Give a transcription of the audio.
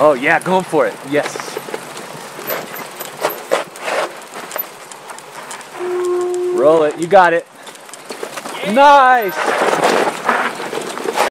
Oh yeah, going for it. Yes. Roll it. You got it. Nice.